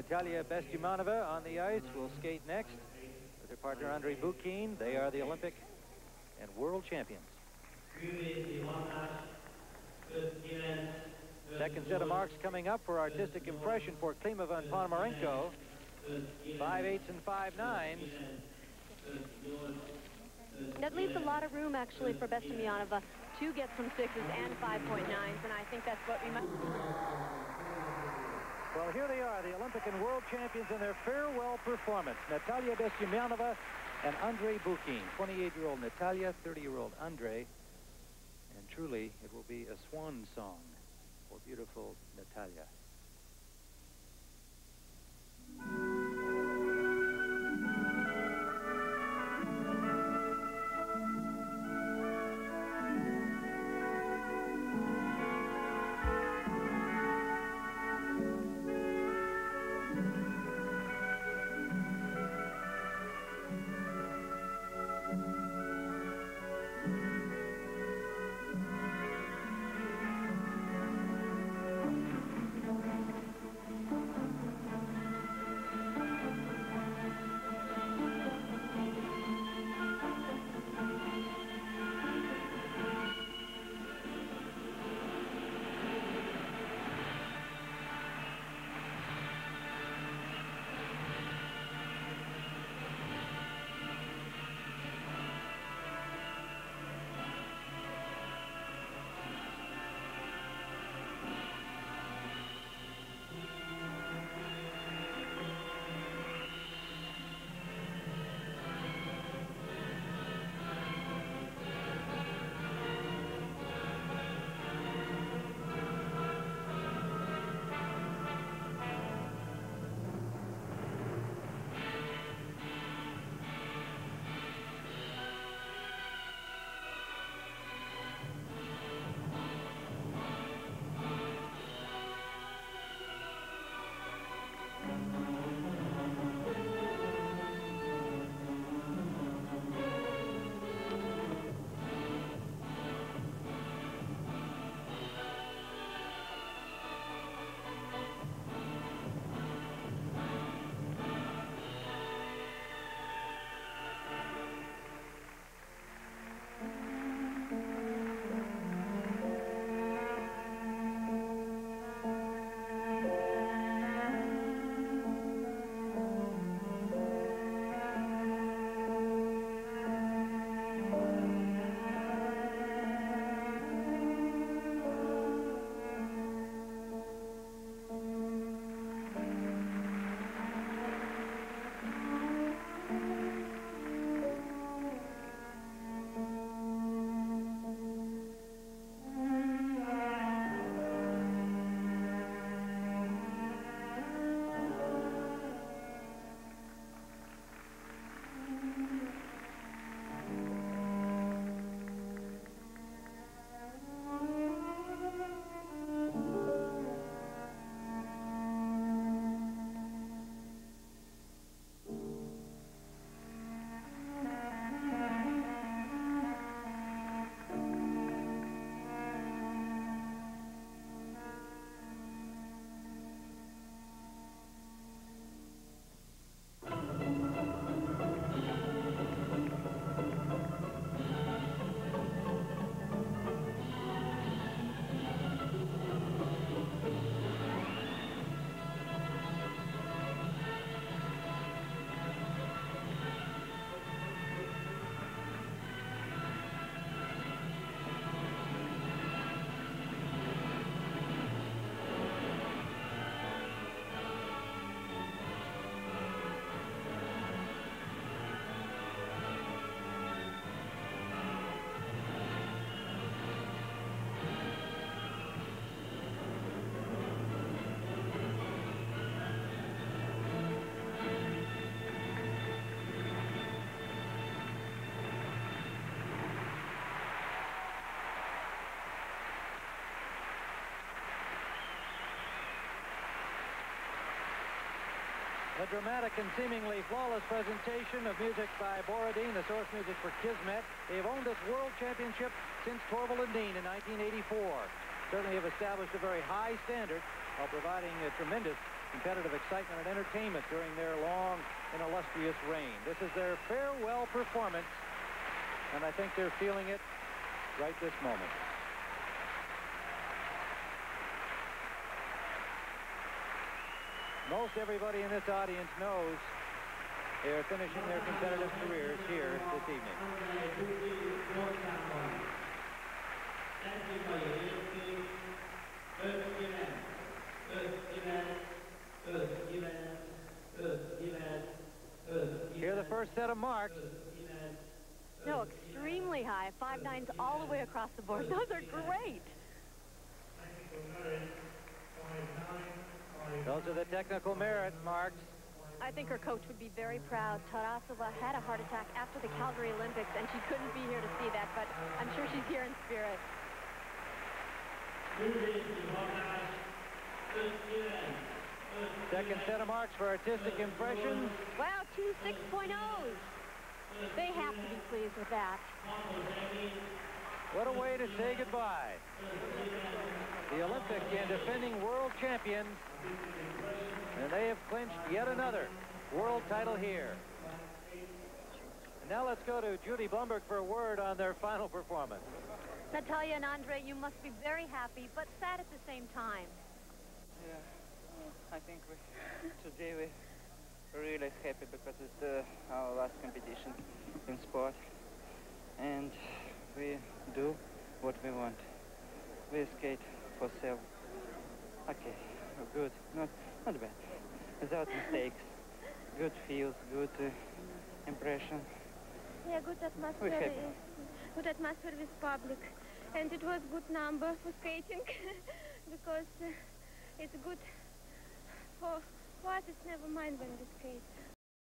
Natalia Bestemianova on the ice will skate next with her partner Andrei Bukin. They are the Olympic and world champions. Second set of marks coming up for artistic impression for Klimova and Ponomarenko. Five eights and five nines. That leaves a lot of room, actually, for Bestemianova to get some sixes and 5.9s, and I think that's what we must... Well, here they are, the Olympic and world champions in their farewell performance. Natalia Bestemianova and Andrei Bukin. 28-year-old Natalia, 30-year-old Andrei. And truly, it will be a swan song for beautiful Natalia. Dramatic and seemingly flawless presentation of music by Borodin, the source music for Kismet. They've owned this world championship since Torvill and Dean in 1984. Certainly have established a very high standard while providing a tremendous competitive excitement and entertainment during their long and illustrious reign. This is their farewell performance, and I think they're feeling it right this moment. Most everybody in this audience knows they're finishing their competitive careers here this evening. Here the first set of marks. No, extremely high. Five nines all the way across the board. Those are great. Those are the technical merit marks. I think her coach would be very proud. Tarasova had a heart attack after the Calgary Olympics, and she couldn't be here to see that, but I'm sure she's here in spirit. Second set of marks for artistic impressions. Wow, two 6.0s. They have to be pleased with that. What a way to say goodbye. The Olympic and defending world champions, and they have clinched yet another world title here. And now let's go to Judy Blumberg for a word on their final performance. Natalia and Andrei, you must be very happy, but sad at the same time. Yeah, I think we, today we're really happy because it's uh, our last competition in sport, and we do what we want. We skate for self. Okay, good, not not bad, without mistakes. Good feels, good uh, impression. Yeah, good atmosphere. Good atmosphere with public, and it was good number for skating because uh, it's good for for us. It's never mind when we skate.